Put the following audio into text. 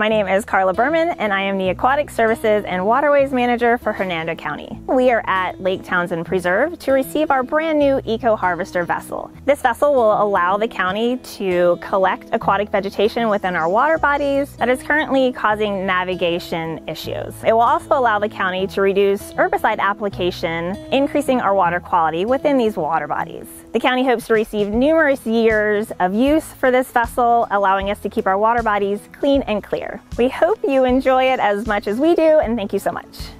My name is Carla Burrmann and I am the Aquatic Services and Waterways Manager for Hernando County. We are at Lake Townsend Preserve to receive our brand new Eco Harvester vessel. This vessel will allow the county to collect aquatic vegetation within our water bodies that is currently causing navigation issues. It will also allow the county to reduce herbicide application, increasing our water quality within these water bodies. The county hopes to receive numerous years of use for this vessel, allowing us to keep our water bodies clean and clear. We hope you enjoy it as much as we do, and thank you so much.